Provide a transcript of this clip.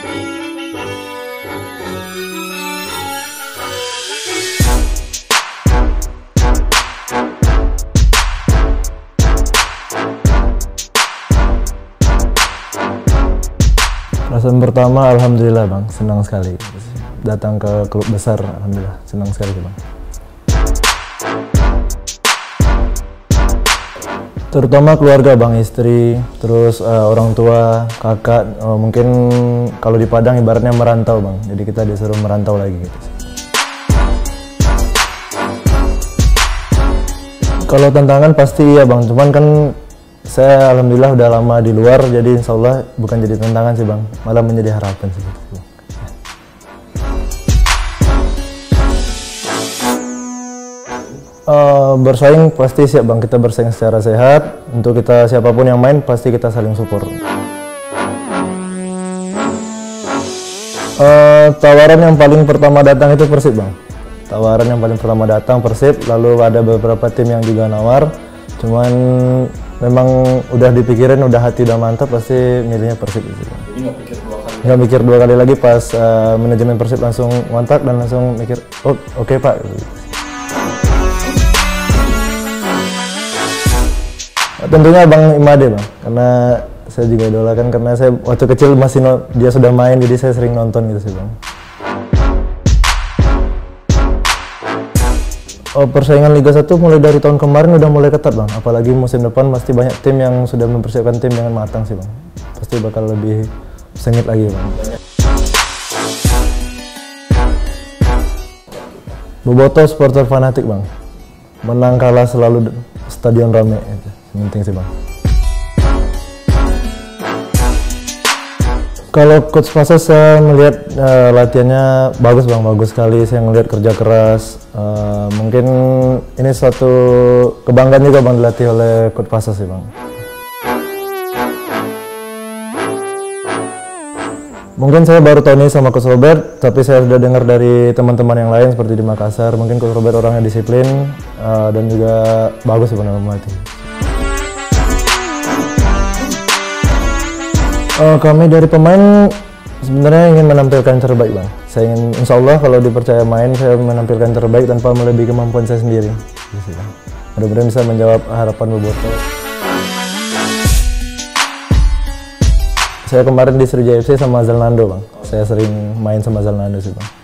Perasaan pertama, alhamdulillah bang, senang sekali. Datang ke klub besar, alhamdulillah. Senang sekali bang. Terutama keluarga bang, istri, terus uh, orang tua, kakak, uh, mungkin kalau di Padang ibaratnya merantau bang, jadi kita disuruh merantau lagi gitu. Kalau tantangan pasti iya bang, cuman kan saya alhamdulillah udah lama di luar jadi insya Allah bukan jadi tantangan sih bang. Malah menjadi harapan sih Uh, bersaing pasti siap bang kita bersaing secara sehat untuk kita siapa pun yang main pasti kita saling support uh, tawaran yang paling pertama datang itu Persib bang tawaran yang paling pertama datang Persib lalu ada beberapa tim yang juga nawar cuman memang udah dipikirin udah hati udah mantap pasti milihnya Persib gitu. Jadi nggak pikir dua kali. Nggak mikir dua kali lagi pas uh, manajemen Persib langsung kontak dan langsung mikir oh oke okay, Pak. Tentunya Bang Imade Bang karena saya juga idolakan karena saya waktu kecil masih no, dia sudah main jadi saya sering nonton gitu sih Bang. Oh, persaingan Liga 1 mulai dari tahun kemarin udah mulai ketat bang. Apalagi musim depan pasti banyak tim yang sudah mempersiapkan tim dengan matang sih bang. Pasti bakal lebih sengit lagi bang. Boboto supporter fanatik bang. Menang kalah selalu stadion rame itu. Penting sih bang. Kalau coach Fasa saya melihat uh, latihannya bagus bang, bagus sekali. Saya melihat kerja keras. Uh, mungkin ini suatu kebanggaan juga bang dilatih oleh coach Fasa sih bang. Mungkin saya baru tahu ini sama Coach Robert, tapi saya sudah dengar dari teman-teman yang lain seperti di Makassar. Mungkin Coach Robert orangnya disiplin uh, dan juga bagus sebenarnya melatih. Uh, kami dari pemain sebenarnya ingin menampilkan terbaik bang. Saya ingin, insya Allah kalau dipercaya main, saya menampilkan terbaik tanpa melebihi kemampuan saya sendiri. Gitu, Mudah-mudahan bisa menjawab harapan Boboto. Saya kemarin di Sriwijaya FC sama Zalnando bang. Saya sering main sama Zalnando sih bang.